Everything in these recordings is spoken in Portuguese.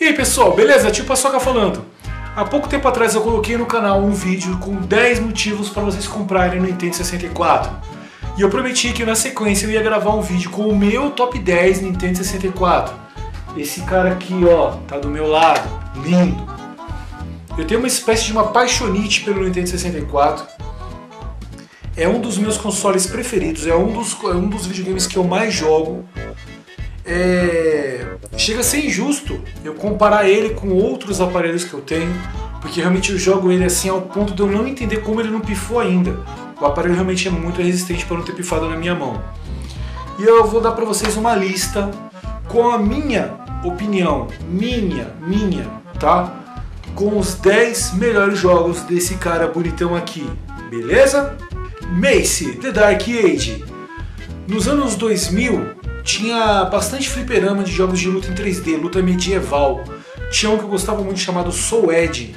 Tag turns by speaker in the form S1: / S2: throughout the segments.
S1: E aí pessoal, beleza? Tio Paçoca falando. Há pouco tempo atrás eu coloquei no canal um vídeo com 10 motivos para vocês comprarem no Nintendo 64. E eu prometi que na sequência eu ia gravar um vídeo com o meu top 10 Nintendo 64. Esse cara aqui, ó, tá do meu lado, lindo. Eu tenho uma espécie de uma paixonite pelo Nintendo 64. É um dos meus consoles preferidos, é um dos, é um dos videogames que eu mais jogo. É... Chega a ser injusto eu comparar ele com outros aparelhos que eu tenho, porque realmente eu jogo ele assim ao ponto de eu não entender como ele não pifou ainda. O aparelho realmente é muito resistente para não ter pifado na minha mão. E eu vou dar para vocês uma lista com a minha opinião, minha, minha, tá? Com os 10 melhores jogos desse cara bonitão aqui, beleza? Mace, The Dark Age. Nos anos 2000 tinha bastante fliperama de jogos de luta em 3D, luta medieval. Tinha um que eu gostava muito chamado Soul Edge.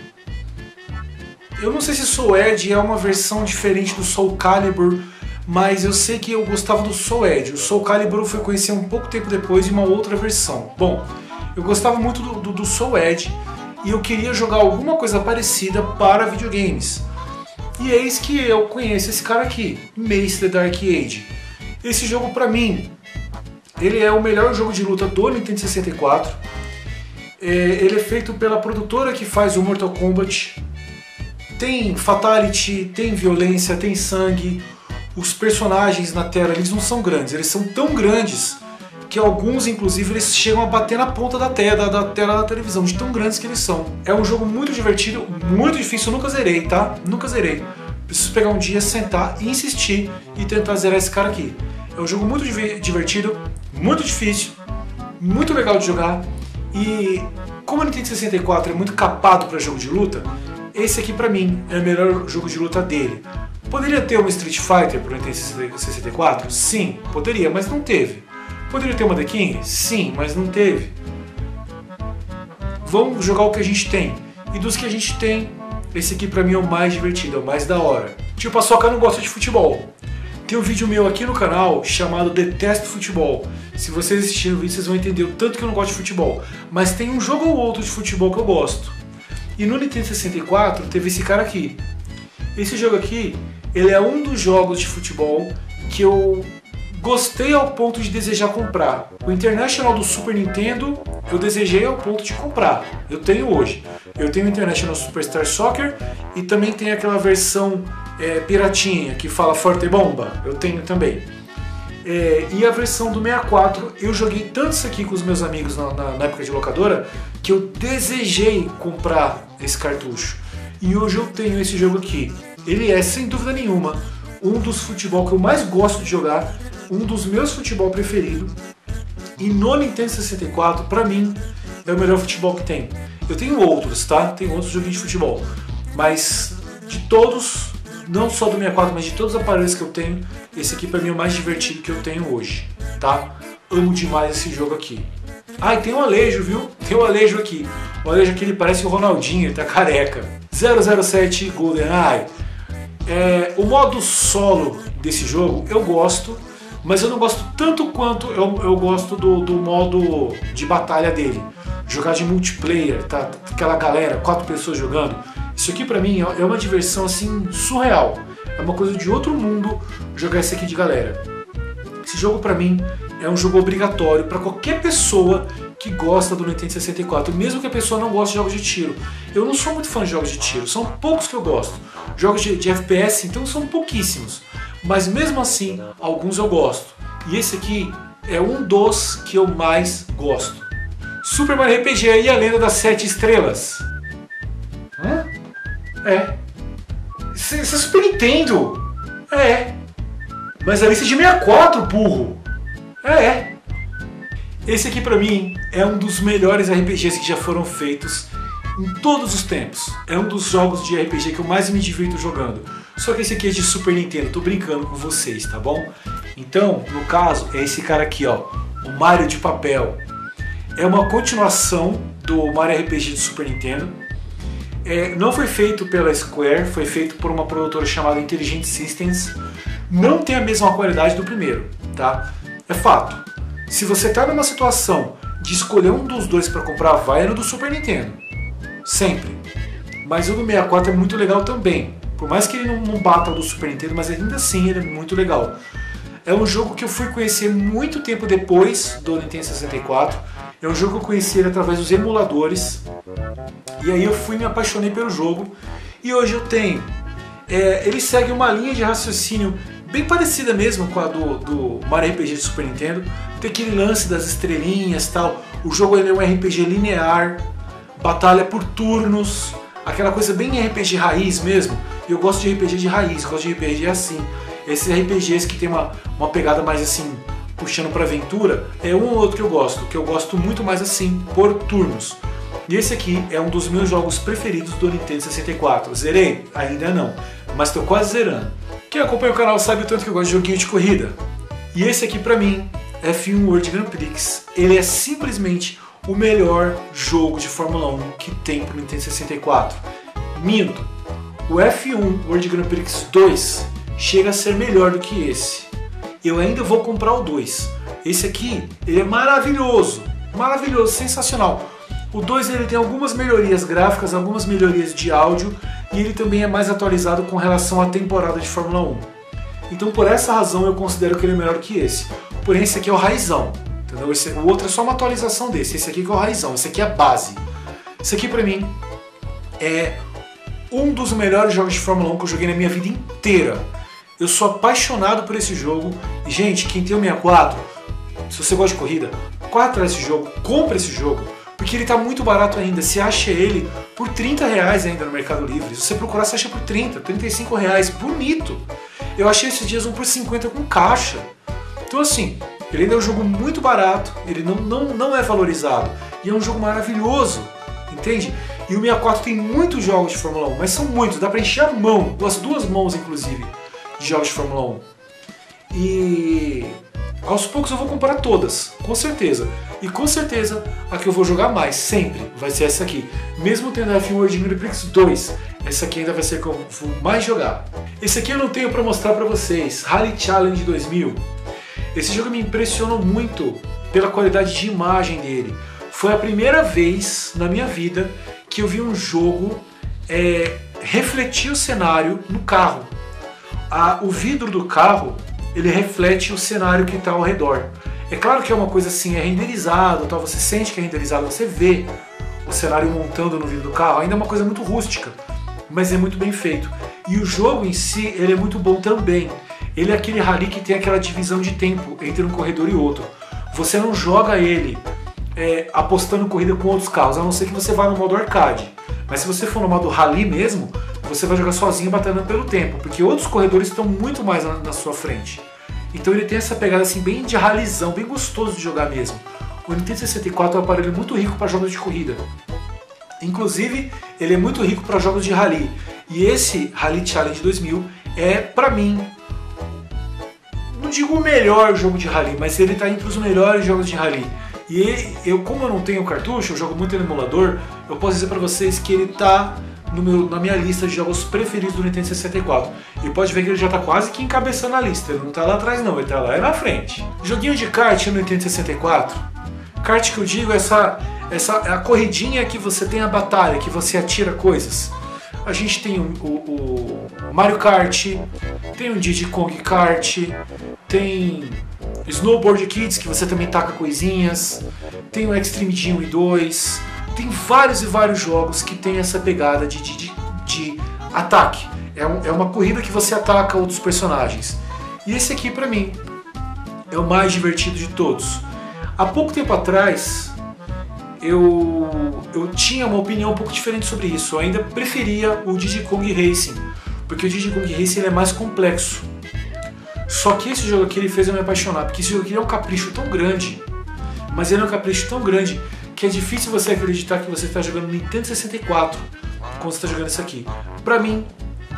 S1: Eu não sei se Soul Edge é uma versão diferente do Soul Calibur, mas eu sei que eu gostava do Soul Edge. O Soul Calibur eu fui conhecer um pouco tempo depois de uma outra versão. Bom, eu gostava muito do, do, do Soul Edge e eu queria jogar alguma coisa parecida para videogames. E eis que eu conheço esse cara aqui, Mace the Dark Age. Esse jogo para mim, ele é o melhor jogo de luta do Nintendo 64. É, ele é feito pela produtora que faz o Mortal Kombat. Tem fatality, tem violência, tem sangue. Os personagens na tela eles não são grandes, eles são tão grandes que alguns, inclusive, eles chegam a bater na ponta da tela, da, tela da televisão, de tão grandes que eles são. É um jogo muito divertido, muito difícil, eu nunca zerei, tá? Nunca zerei. Preciso pegar um dia, sentar e insistir e tentar zerar esse cara aqui. É um jogo muito divertido, muito difícil, muito legal de jogar e como o Nintendo 64 é muito capado para jogo de luta, esse aqui para mim é o melhor jogo de luta dele. Poderia ter uma Street Fighter para o Nintendo 64? Sim, poderia, mas não teve. Poderia ter uma The King? Sim, mas não teve. Vamos jogar o que a gente tem. E dos que a gente tem, esse aqui para mim é o mais divertido, é o mais da hora. Tio Paçoca não gosta de futebol. Tem um vídeo meu aqui no canal chamado Detesto Futebol. Se vocês assistirem o vídeo, vocês vão entender o tanto que eu não gosto de futebol. Mas tem um jogo ou outro de futebol que eu gosto. E no Nintendo 64 teve esse cara aqui. Esse jogo aqui, ele é um dos jogos de futebol que eu gostei ao ponto de desejar comprar. O International do Super Nintendo eu desejei ao ponto de comprar. Eu tenho hoje. Eu tenho o International Superstar Soccer e também tem aquela versão é, piratinha que fala Forte Bomba. Eu tenho também. É, e a versão do 64, eu joguei tanto isso aqui com os meus amigos na, na, na época de locadora que eu desejei comprar esse cartucho. E hoje eu tenho esse jogo aqui. Ele é, sem dúvida nenhuma, um dos futebol que eu mais gosto de jogar, um dos meus futebol preferido. E no Nintendo 64, para mim, é o melhor futebol que tem. Eu tenho outros, tá? Tem outros joguinhos de futebol. Mas de todos, não só do 64, mas de todos os aparelhos que eu tenho, esse aqui para mim é o mais divertido que eu tenho hoje, tá? Amo demais esse jogo aqui. Ah, e tem um Alejo, viu? Tem um Alejo aqui. O Alejo aqui ele parece o Ronaldinho, ele tá careca. 007 GoldenEye. É, o modo solo desse jogo eu gosto, mas eu não gosto tanto quanto eu, eu gosto do, do modo de batalha dele. Jogar de multiplayer, tá? Aquela galera, quatro pessoas jogando. Isso aqui para mim é uma diversão assim surreal. É uma coisa de outro mundo jogar esse aqui de galera. Esse jogo para mim é um jogo obrigatório para qualquer pessoa que gosta do Nintendo 64, mesmo que a pessoa não goste de jogos de tiro. Eu não sou muito fã de jogos de tiro, são poucos que eu gosto. Jogos de, de FPS, então, são pouquíssimos. Mas mesmo assim, alguns eu gosto. E esse aqui é um dos que eu mais gosto. Super Mario RPG e a Lenda das Sete Estrelas. Hã? É. Isso é Super Nintendo. É. Mas a lista de 64, burro. É. Esse aqui pra mim é um dos melhores RPGs que já foram feitos em todos os tempos. É um dos jogos de RPG que eu mais me divirto jogando. Só que esse aqui é de Super Nintendo, tô brincando com vocês, tá bom? Então, no caso, é esse cara aqui, ó, o Mario de papel. É uma continuação do Mario RPG de Super Nintendo. É, não foi feito pela Square, foi feito por uma produtora chamada Intelligent Systems. não tem a mesma qualidade do primeiro, tá? É fato. Se você tá numa situação de escolher um dos dois para comprar, vai no do Super Nintendo. Sempre. Mas o do 64 é muito legal também. Por mais que ele não, não bata do Super Nintendo, mas ainda assim ele é muito legal. É um jogo que eu fui conhecer muito tempo depois do Nintendo 64. É um jogo que eu conheci através dos emuladores. E aí eu fui me apaixonei pelo jogo. E hoje eu tenho. É, ele segue uma linha de raciocínio bem parecida mesmo com a do, do Mario RPG de Super Nintendo. Tem aquele lance das estrelinhas tal. O jogo é um RPG linear, batalha por turnos, aquela coisa bem RPG raiz mesmo. Eu gosto de RPG de raiz, gosto de RPG assim. Esses RPGs que tem uma, uma pegada mais assim, puxando para aventura, é um ou outro que eu gosto, que eu gosto muito mais assim, por turnos. E esse aqui é um dos meus jogos preferidos do Nintendo 64. Zerei? Ainda não, mas estou quase zerando. Quem acompanha o canal sabe o tanto que eu gosto de joguinho de corrida. E esse aqui para mim, F1 World Grand Prix, ele é simplesmente o melhor jogo de Fórmula 1 que tem pro Nintendo 64. Minto. O F1 World Grand Prix 2 chega a ser melhor do que esse. Eu ainda vou comprar o 2. Esse aqui, ele é maravilhoso, maravilhoso, sensacional. O 2 ele tem algumas melhorias gráficas, algumas melhorias de áudio e ele também é mais atualizado com relação à temporada de Fórmula 1. Então por essa razão eu considero que ele é melhor que esse. Porém esse aqui é o raizão, entendeu? Esse, o outro é só uma atualização desse, esse aqui que é o raizão, esse aqui é a base. Esse aqui pra mim é um dos melhores jogos de Fórmula 1 que eu joguei na minha vida inteira. Eu sou apaixonado por esse jogo. E, gente, quem tem o 64, se você gosta de corrida, corre desse jogo, compra esse jogo porque ele está muito barato ainda. Se acha ele por 30 reais ainda no Mercado Livre. Se você procurar, você acha por 30, 35 reais. Bonito. Eu achei esses dias um por 50 com caixa. Então assim, ele ainda é um jogo muito barato, ele não, não, não é valorizado. E é um jogo maravilhoso, entende? E o 64 tem muitos jogos de Fórmula 1, mas são muitos, dá para encher a mão, as duas mãos inclusive, de jogos de Fórmula 1. E aos poucos eu vou comprar todas, com certeza. E com certeza a que eu vou jogar mais, sempre, vai ser essa aqui. Mesmo tendo a F1 World Grand Prix 2, essa aqui ainda vai ser a que eu vou mais jogar. Esse aqui eu não tenho para mostrar para vocês, Rally Challenge 2000. Esse jogo me impressionou muito pela qualidade de imagem dele. Foi a primeira vez na minha vida que eu vi um jogo é, refletir o cenário no carro. A, o vidro do carro ele reflete o cenário que está ao redor. É claro que é uma coisa assim, é renderizado, tal, você sente que é renderizado, você vê o cenário montando no vidro do carro, ainda é uma coisa muito rústica, mas é muito bem feito. E o jogo em si, ele é muito bom também. Ele é aquele rally que tem aquela divisão de tempo entre um corredor e outro. Você não joga ele é, apostando corrida com outros carros, a não ser que você vá no modo arcade. Mas se você for no modo rally mesmo, você vai jogar sozinho batendo pelo tempo, porque outros corredores estão muito mais na, na sua frente. Então ele tem essa pegada assim bem de ralizão, bem gostoso de jogar mesmo. O Nintendo 64 é um aparelho muito rico para jogos de corrida. Inclusive, ele é muito rico para jogos de rally. E esse Rally Challenge 2000 é, para mim, não digo o melhor jogo de rally, mas ele está entre os melhores jogos de rally. E eu, como eu não tenho cartucho, eu jogo muito no emulador, eu posso dizer para vocês que ele está meu, na minha lista de jogos preferidos do Nintendo 64. E pode ver que ele já está quase que encabeçando a lista. Ele não está lá atrás não, ele está lá na frente. Joguinho de kart no Nintendo 64. Kart que eu digo é essa, essa é a corridinha que você tem a batalha, que você atira coisas. A gente tem o, o, o Mario Kart, tem o Diddy Kong Kart, tem Snowboard Kids, que você também taca coisinhas, tem o Extreme G 1 e 2, tem vários e vários jogos que tem essa pegada de, de, de ataque. É, um, é uma corrida que você ataca outros personagens. E esse aqui, para mim, é o mais divertido de todos. Há pouco tempo atrás, eu, eu tinha uma opinião um pouco diferente sobre isso. Eu ainda preferia o Diddy Kong Racing, porque o Diddy Kong Racing é mais complexo. Só que esse jogo aqui ele fez eu me apaixonar, porque esse jogo aqui é um capricho tão grande, mas ele é um capricho tão grande que é difícil você acreditar que você está jogando Nintendo 64 quando você está jogando isso aqui. Para mim,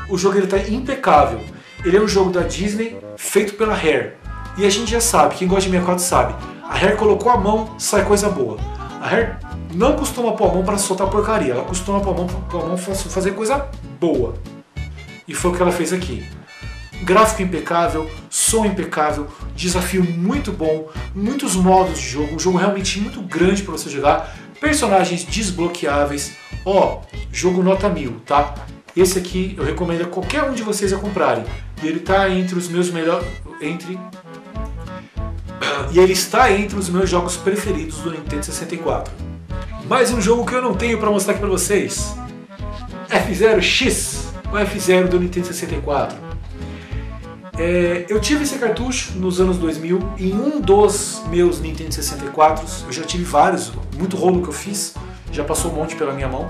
S1: o jogo ele tá impecável. Ele é um jogo da Disney feito pela Rare. E a gente já sabe, quem gosta de 64 sabe. A Rare colocou a mão, sai coisa boa. A Rare não costuma pôr a mão para soltar porcaria, ela costuma pôr a mão para fazer coisa boa. E foi o que ela fez aqui. Gráfico impecável, som impecável, desafio muito bom, muitos modos de jogo, um jogo realmente muito grande para você jogar, personagens desbloqueáveis. Ó, jogo nota mil, tá? Esse aqui eu recomendo a qualquer um de vocês a comprarem. E ele tá entre os meus melhores. Entre. E ele está entre os meus jogos preferidos do Nintendo 64. Mais um jogo que eu não tenho para mostrar aqui para vocês. F0X, o F0 do Nintendo 64. É, eu tive esse cartucho nos anos 2000 em um dos meus Nintendo 64. Eu já tive vários, muito rolo que eu fiz, já passou um monte pela minha mão.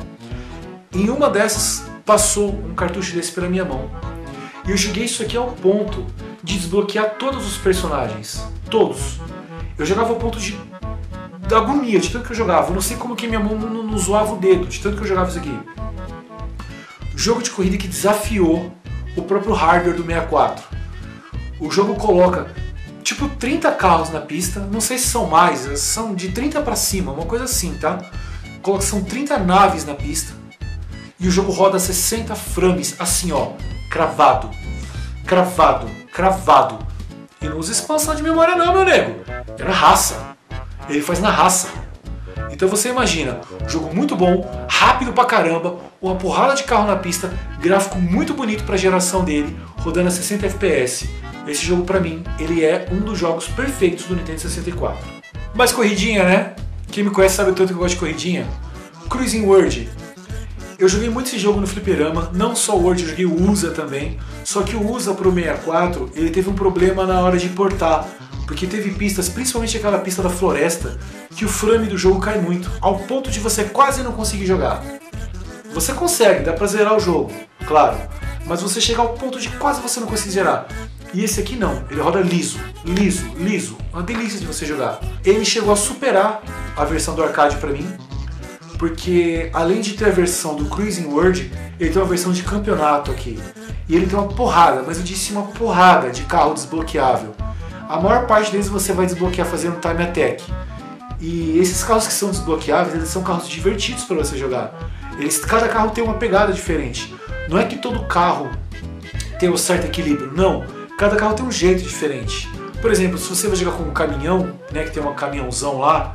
S1: Em uma dessas passou um cartucho desse pela minha mão. E eu joguei isso aqui ao ponto de desbloquear todos os personagens. Todos. Eu jogava ao ponto de. da agonia, de tanto que eu jogava. Eu não sei como que minha mão não, não zoava o dedo, de tanto que eu jogava isso aqui. Jogo de corrida que desafiou o próprio hardware do 64 o jogo coloca tipo 30 carros na pista, não sei se são mais, são de 30 para cima, uma coisa assim, tá? Coloca são 30 naves na pista e o jogo roda 60 frames, assim ó, cravado, cravado, cravado. E não usa expansão de memória não, meu nego. Era raça. Ele faz na raça. Então você imagina, jogo muito bom, rápido pra caramba, uma porrada de carro na pista, gráfico muito bonito pra geração dele, rodando a 60 FPS. Esse jogo para mim, ele é um dos jogos perfeitos do Nintendo 64. Mas corridinha, né? Quem me conhece sabe o tanto que eu gosto de corridinha. Cruising World. Eu joguei muito esse jogo no fliperama, não só o World, eu joguei o USA também. Só que o USA pro 64, ele teve um problema na hora de portar. Porque teve pistas, principalmente aquela pista da floresta, que o frame do jogo cai muito, ao ponto de você quase não conseguir jogar. Você consegue, dá pra zerar o jogo, claro. Mas você chega ao ponto de quase você não conseguir zerar. E esse aqui não, ele roda liso, liso, liso, uma delícia de você jogar. Ele chegou a superar a versão do arcade para mim, porque além de ter a versão do Cruising World, ele tem uma versão de campeonato aqui. E ele tem uma porrada, mas eu disse uma porrada de carro desbloqueável. A maior parte deles você vai desbloquear fazendo time attack. E esses carros que são desbloqueáveis, eles são carros divertidos para você jogar. Eles, cada carro tem uma pegada diferente. Não é que todo carro tem um certo equilíbrio, não cada carro tem um jeito diferente. Por exemplo, se você vai jogar com um caminhão, né, que tem um caminhãozão lá,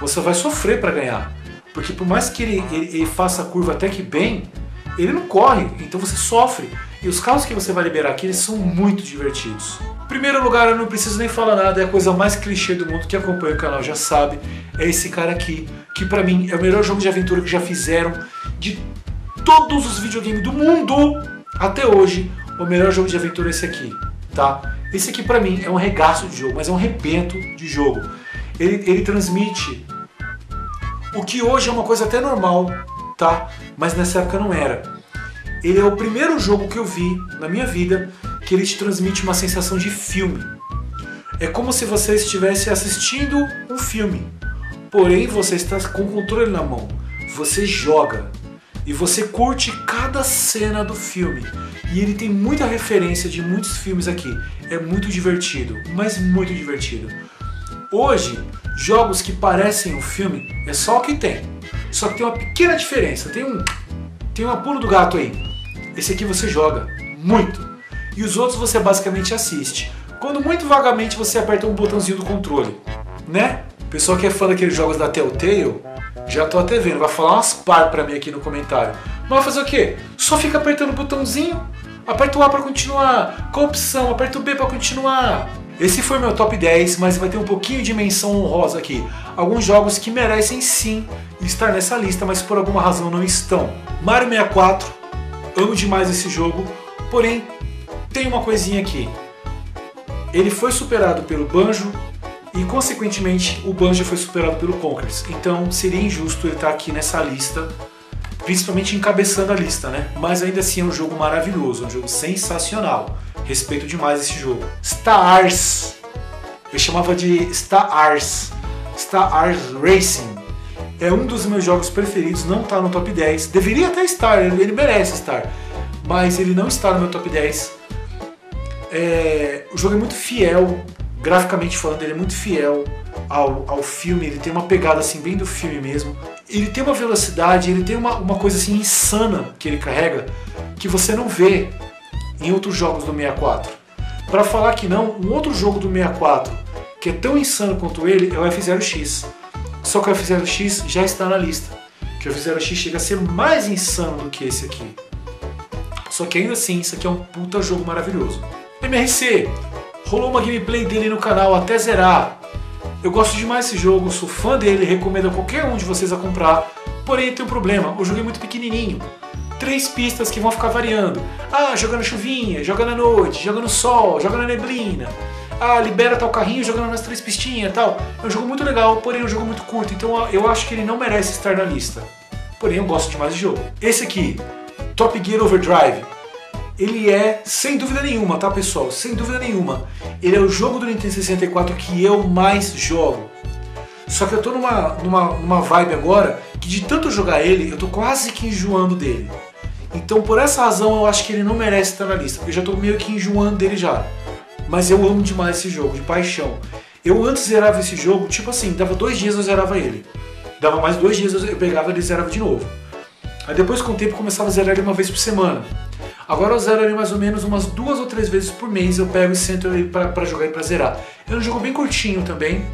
S1: você vai sofrer para ganhar. Porque por mais que ele, ele, ele, faça a curva até que bem, ele não corre, então você sofre. E os carros que você vai liberar aqui, eles são muito divertidos. Primeiro lugar, eu não preciso nem falar nada, é a coisa mais clichê do mundo, que acompanha o canal já sabe, é esse cara aqui, que para mim é o melhor jogo de aventura que já fizeram de todos os videogames do mundo até hoje. O melhor jogo de aventura é esse aqui tá? Esse aqui para mim é um regaço de jogo, mas é um rebento de jogo. Ele, ele transmite o que hoje é uma coisa até normal, tá? Mas nessa época não era. Ele é o primeiro jogo que eu vi na minha vida que ele te transmite uma sensação de filme. É como se você estivesse assistindo um filme, porém você está com o controle na mão. Você joga, e você curte cada cena do filme. E ele tem muita referência de muitos filmes aqui. É muito divertido, mas muito divertido. Hoje, jogos que parecem um filme é só o que tem. Só que tem uma pequena diferença. Tem um tem uma pulo do gato aí. Esse aqui você joga muito. E os outros você basicamente assiste. Quando muito vagamente você aperta um botãozinho do controle, né? Pessoal que é fã daqueles jogos da Telltale, já tô até vendo, vai falar umas par pra mim aqui no comentário. Mas vai fazer o quê? Só fica apertando o botãozinho, aperta o A pra continuar, qual opção? Aperta o B pra continuar. Esse foi meu top 10, mas vai ter um pouquinho de menção honrosa aqui. Alguns jogos que merecem sim estar nessa lista, mas por alguma razão não estão. Mario 64, amo demais esse jogo, porém tem uma coisinha aqui. Ele foi superado pelo Banjo, e consequentemente o Banjo foi superado pelo Conquers. Então seria injusto ele estar aqui nessa lista, principalmente encabeçando a lista, né? Mas ainda assim é um jogo maravilhoso, um jogo sensacional. Respeito demais esse jogo. Stars. Eu chamava de Stars. Stars Racing. É um dos meus jogos preferidos, não está no top 10. Deveria até estar, ele merece estar. Mas ele não está no meu top 10. É, o jogo é muito fiel graficamente falando, ele é muito fiel ao, ao filme, ele tem uma pegada assim bem do filme mesmo. Ele tem uma velocidade, ele tem uma, uma coisa assim insana que ele carrega que você não vê em outros jogos do 64. Para falar que não, um outro jogo do 64 que é tão insano quanto ele é o F0X. Só que o F0X já está na lista. Que o F0X chega a ser mais insano do que esse aqui. Só que ainda assim, isso aqui é um puta jogo maravilhoso. MRC, rolou uma gameplay dele no canal até zerar. Eu gosto demais desse jogo, sou fã dele, recomendo a qualquer um de vocês a comprar. Porém, tem um problema, o jogo é muito pequenininho. Três pistas que vão ficar variando. Ah, joga na chuvinha, joga na noite, joga no sol, joga na neblina. Ah, libera tal carrinho jogando nas três pistinhas e tal. É um jogo muito legal, porém é um jogo muito curto, então eu acho que ele não merece estar na lista. Porém, eu gosto demais de jogo. Esse aqui, Top Gear Overdrive, ele é, sem dúvida nenhuma, tá pessoal? Sem dúvida nenhuma, ele é o jogo do Nintendo 64 que eu mais jogo. Só que eu tô numa, numa, numa vibe agora que de tanto jogar ele, eu tô quase que enjoando dele. Então por essa razão eu acho que ele não merece estar na lista, porque eu já tô meio que enjoando dele já. Mas eu amo demais esse jogo, de paixão. Eu antes zerava esse jogo, tipo assim, dava dois dias eu zerava ele. Dava mais dois dias eu pegava ele e zerava de novo. Aí depois com o tempo começava a zerar ele uma vez por semana. Agora eu zero ele mais ou menos umas duas ou três vezes por mês, eu pego e sento ele pra, jogar e pra zerar. É um jogo bem curtinho também,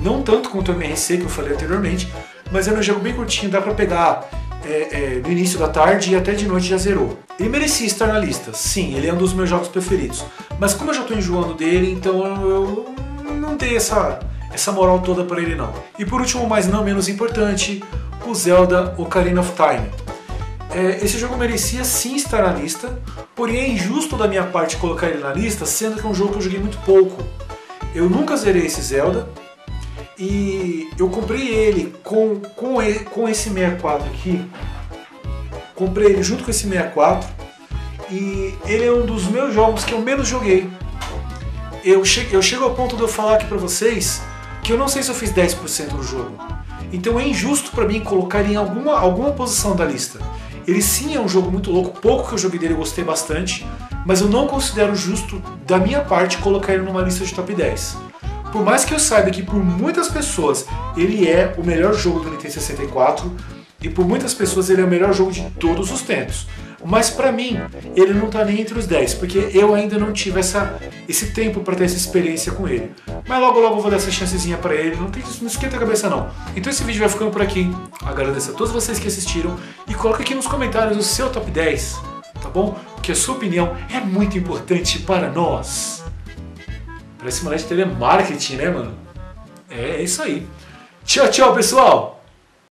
S1: não tanto quanto o MRC que eu falei anteriormente, mas é um jogo bem curtinho, dá pra pegar é, é, no início da tarde e até de noite já zerou. Ele merecia estar na lista, sim, ele é um dos meus jogos preferidos. Mas como eu já estou enjoando dele, então eu, eu não dei essa, essa moral toda para ele não. E por último, mas não menos importante, o Zelda Ocarina of Time. É, esse jogo merecia sim estar na lista, porém é injusto da minha parte colocar ele na lista, sendo que é um jogo que eu joguei muito pouco. Eu nunca zerei esse Zelda e eu comprei ele com, com, com esse 64 aqui. Comprei ele junto com esse 64 e ele é um dos meus jogos que eu menos joguei. Eu, che eu chego ao ponto de eu falar aqui pra vocês que eu não sei se eu fiz 10% do jogo. Então é injusto para mim colocar ele em alguma, alguma posição da lista. Ele sim é um jogo muito louco, pouco que eu joguei dele eu gostei bastante, mas eu não considero justo da minha parte colocar ele numa lista de top 10. Por mais que eu saiba que por muitas pessoas ele é o melhor jogo do Nintendo 64 e por muitas pessoas ele é o melhor jogo de todos os tempos. Mas para mim, ele não tá nem entre os 10, porque eu ainda não tive essa, esse tempo para ter essa experiência com ele. Mas logo logo eu vou dar essa chancezinha para ele, não, tem, não esquenta a cabeça não. Então esse vídeo vai ficando por aqui. Agradeço a todos vocês que assistiram e coloque aqui nos comentários o seu top 10, tá bom? Porque a sua opinião é muito importante para nós. Parece uma telemarketing, né, mano? É, é isso aí. Tchau, tchau, pessoal!